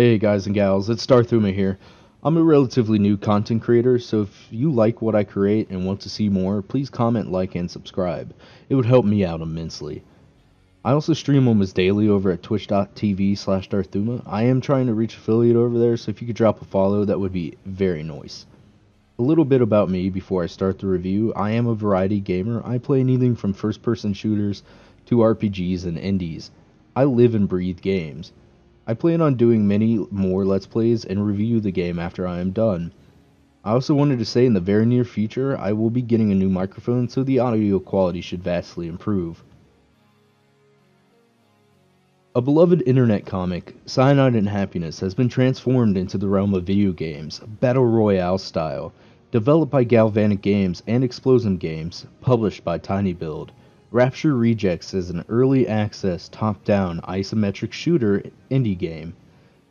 guys and gals, it's Darthuma here. I'm a relatively new content creator, so if you like what I create and want to see more, please comment, like, and subscribe. It would help me out immensely. I also stream almost daily over at twitch.tv slash Darthuma. I am trying to reach affiliate over there, so if you could drop a follow, that would be very nice. A little bit about me before I start the review. I am a variety gamer. I play anything from first person shooters to RPGs and indies. I live and breathe games. I plan on doing many more Let's Plays and review the game after I am done. I also wanted to say in the very near future I will be getting a new microphone so the audio quality should vastly improve. A beloved internet comic, Cyanide and Happiness, has been transformed into the realm of video games, Battle Royale style, developed by Galvanic Games and Explosm Games, published by tinyBuild. Rapture Rejects is an early access top down isometric shooter indie game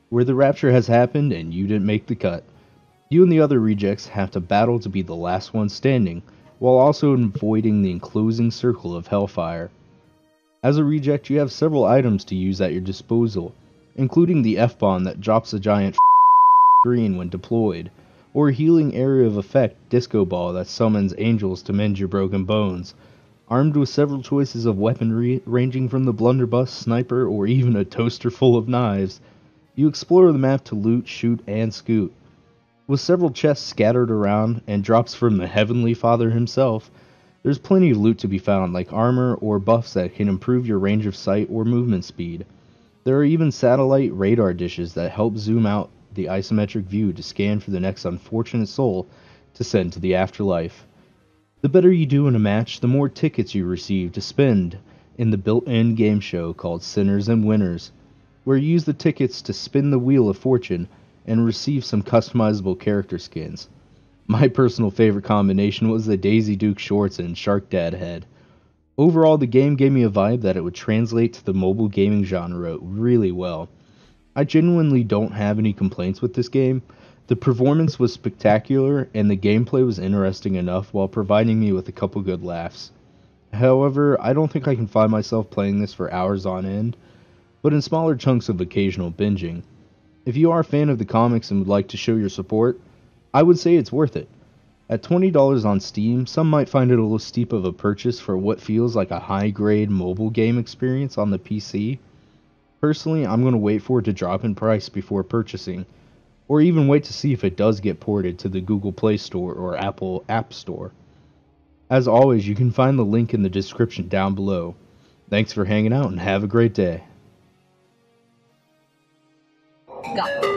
where the rapture has happened and you didn't make the cut. You and the other rejects have to battle to be the last one standing, while also avoiding the enclosing circle of hellfire. As a reject, you have several items to use at your disposal, including the F bomb that drops a giant screen when deployed, or a healing area of effect disco ball that summons angels to mend your broken bones armed with several choices of weaponry ranging from the blunderbuss, sniper, or even a toaster full of knives. You explore the map to loot, shoot, and scoot. With several chests scattered around and drops from the Heavenly Father himself, there's plenty of loot to be found, like armor or buffs that can improve your range of sight or movement speed. There are even satellite radar dishes that help zoom out the isometric view to scan for the next unfortunate soul to send to the afterlife. The better you do in a match, the more tickets you receive to spend in the built-in game show called Sinners and Winners, where you use the tickets to spin the wheel of fortune and receive some customizable character skins. My personal favorite combination was the Daisy Duke shorts and Shark Dad head. Overall, the game gave me a vibe that it would translate to the mobile gaming genre really well. I genuinely don't have any complaints with this game, the performance was spectacular, and the gameplay was interesting enough while providing me with a couple good laughs. However, I don't think I can find myself playing this for hours on end, but in smaller chunks of occasional binging. If you are a fan of the comics and would like to show your support, I would say it's worth it. At $20 on Steam, some might find it a little steep of a purchase for what feels like a high grade mobile game experience on the PC. Personally, I'm going to wait for it to drop in price before purchasing or even wait to see if it does get ported to the Google Play Store or Apple App Store. As always, you can find the link in the description down below. Thanks for hanging out and have a great day. Go.